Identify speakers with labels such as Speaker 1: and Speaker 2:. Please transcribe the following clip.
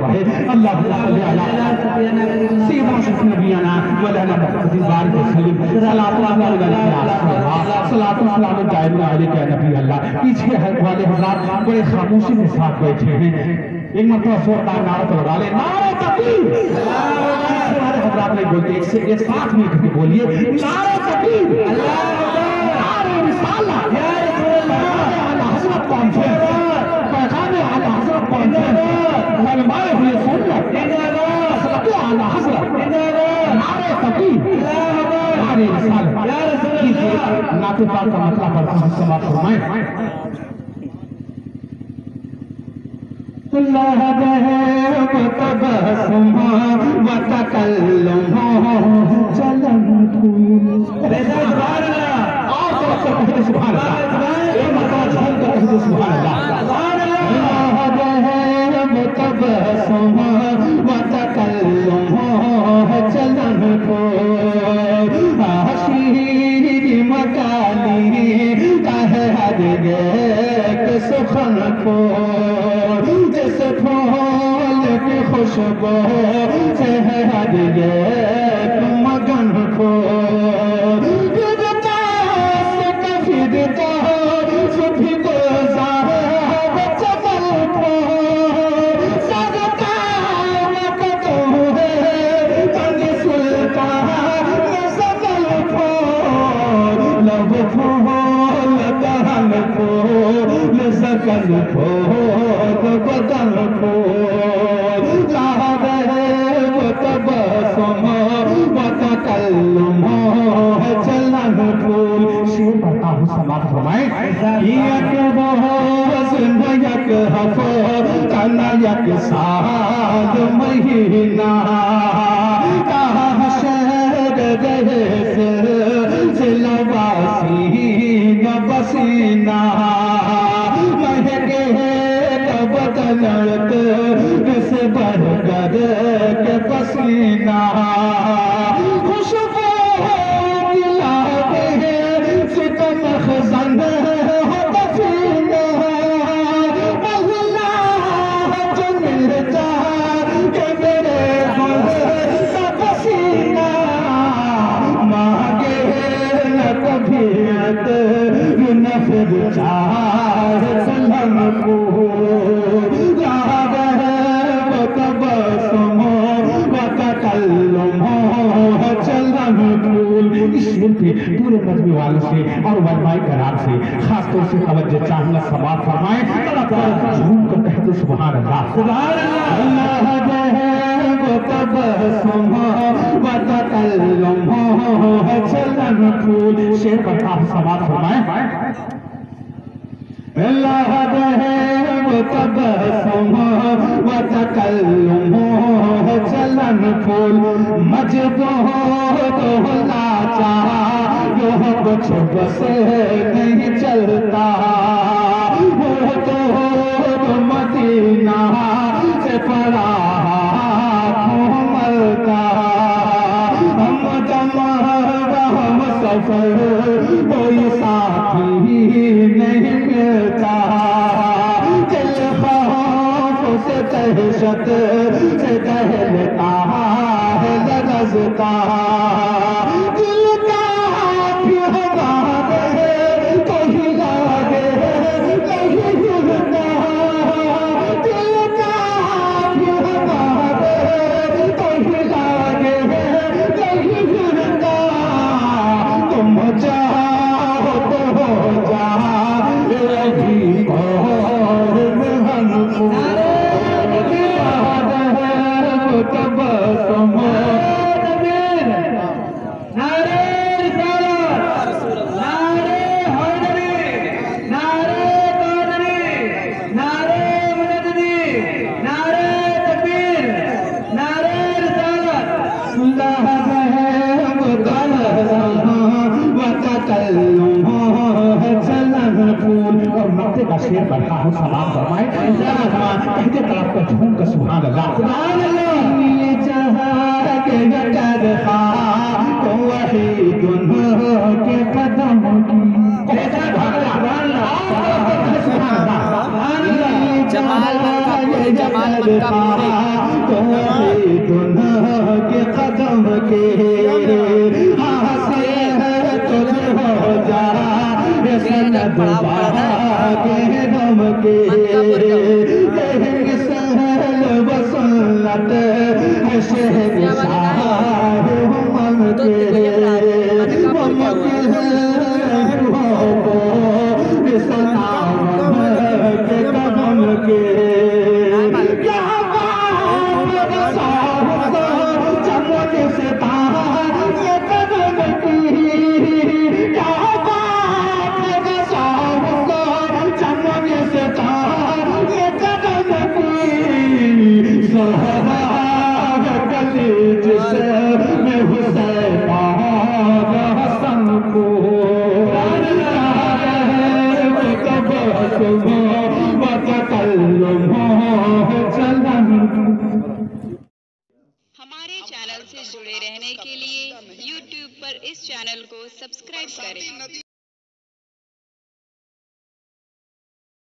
Speaker 1: پڑھے اللہ صلی علی سیدنا شفیع مولانا محمد بارک وسلم صلاۃ اللہ علیہ صلاۃ السلام دائم علیہ یا نبی اللہ، پیچھے والے حضرات بڑے خاموشی کے ساتھ بیٹھے ہیں۔ ایک مرتبہ زوردار نعرہ تو لگا لے نعرہ تکبیر ہمارے حضرات نہیں بولتے ایک سے ایک ساتھ میں کبھی بولیے، نعرہ تکبیر نعت پاک کا مطلب پر فرمائیں
Speaker 2: وتكلم جلم
Speaker 1: سبحان اللہ اور طرف سے کہتے سبحان اللہ کر سبحان اللہ
Speaker 2: تبسم کہہ ہر ایک سخن کو جس پھول کی یک روز یک ہفتہ کن یک سال مہینہ کہاں شہر رہے سلسل واسی نہ بسینہ مہکے کب تلڑک اس بڑھ کر کے پسینہ
Speaker 1: والوں سے اور علماء کرام سے خاص طور سے توجہ چاہنا سماعت فرمائیں اللہ تعالیٰ جھوم کر کہتے سبحان اللہ سبحان اللہ
Speaker 2: اللہ ہے وہ تبسم وتکلم چلن پھول
Speaker 1: شیر پڑھتا ہوں سماعت فرمائیں
Speaker 2: اللہ ہے وہ تبسم وتکلم چلن پھول جو کچھ بس نہیں چلتا۔ وہ تو مدینہ سے پڑا ملتا ہم جمع ہم سفر کوئی ساتھی نہیں ملتا۔ دل خوف سے دہشت سے دہلتا ہے لرزتا
Speaker 1: مکتے کا شیر پڑھتا ہوں سلام فرمائیں کہتے طرف کا جھوم کا سبحان اللہ
Speaker 2: سبحان اللہ یہ جہاں کے گٹر خواہ تو وہی دنوں کے قدم کی۔
Speaker 1: سبحان اللہ
Speaker 2: جمال
Speaker 3: جمال مکہ پورے۔
Speaker 2: کے قدم کے۔ سند کے دم کے سہل
Speaker 4: چینل کو سبسکرائب کریں۔